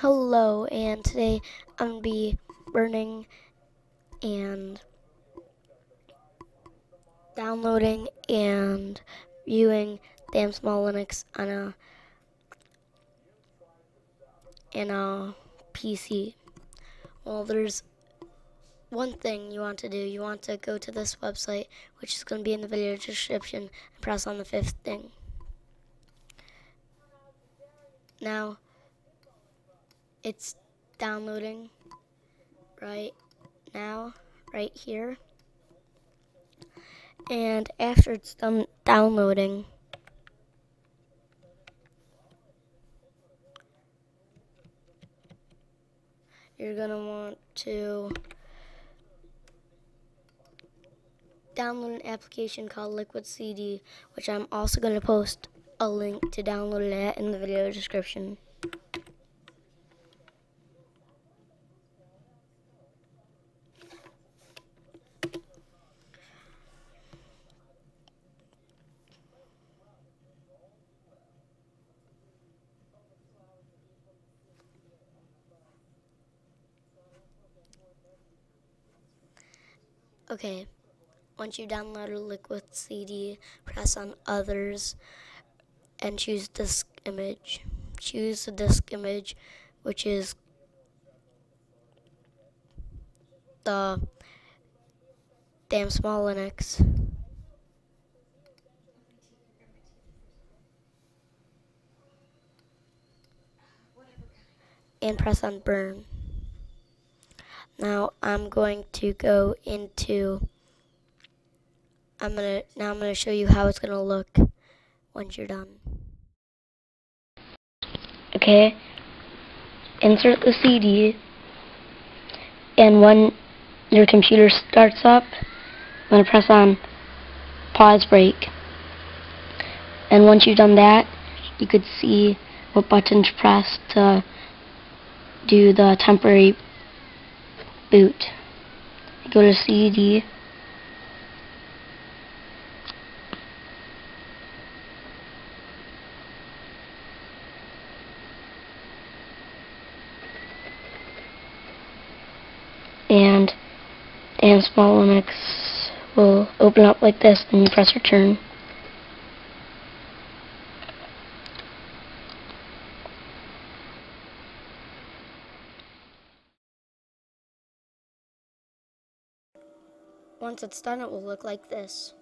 Hello, and today I'm to be burning and downloading and viewing Damn Small Linux on a in a PC. Well, there's one thing you want to do. You want to go to this website, which is going to be in the video description, and press on the fifth thing. Now, it's downloading right now, right here. And after it's done downloading, you're going to want to download an application called Liquid CD, which I'm also going to post a link to download it in the video description. Okay, once you download a Liquid CD, press on Others and choose Disk Image. Choose the disk image, which is the damn small Linux. And press on Burn. Now I'm going to go into, I'm gonna, now I'm gonna show you how it's gonna look once you're done. Okay, insert the CD, and when your computer starts up, I'm gonna press on pause break. And once you've done that, you could see what button to press to do the temporary boot. Go to CD. And Damn Small Linux will open up like this and you press return. Once it's done, it will look like this.